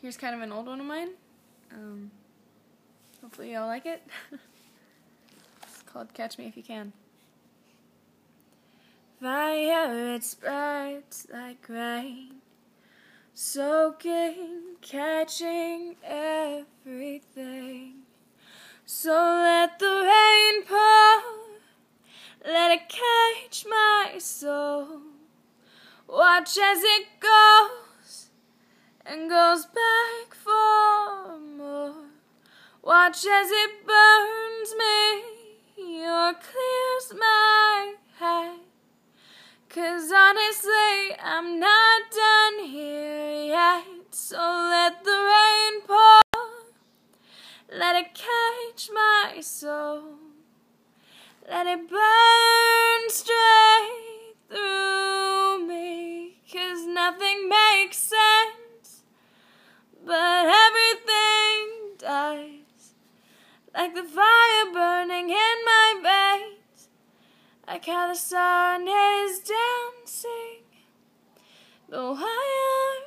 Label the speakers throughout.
Speaker 1: here's kind of an old one of mine. Um, hopefully y'all like it. it's called Catch Me If You Can. Fire, it spreads like rain, soaking, catching everything. So let the rain pour, let it catch my soul. Watch as it goes and goes back for more. Watch as it burns me or clears my head. Cause honestly, I'm not done here yet. So let the rain pour, let it catch my soul, let it burn Like the fire burning in my veins, like how the sun is dancing. But why aren't?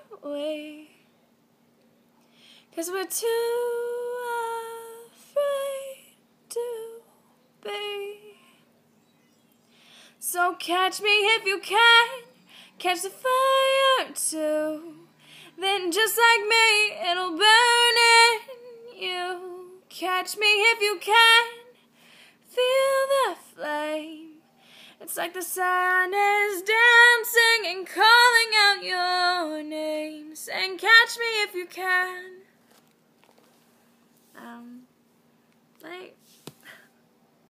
Speaker 1: Cause we're too afraid to be. So catch me if you can, catch the fire too. Then just like me, Catch me if you can, feel the flame. It's like the sun is dancing and calling out your name, saying, Catch me if you can.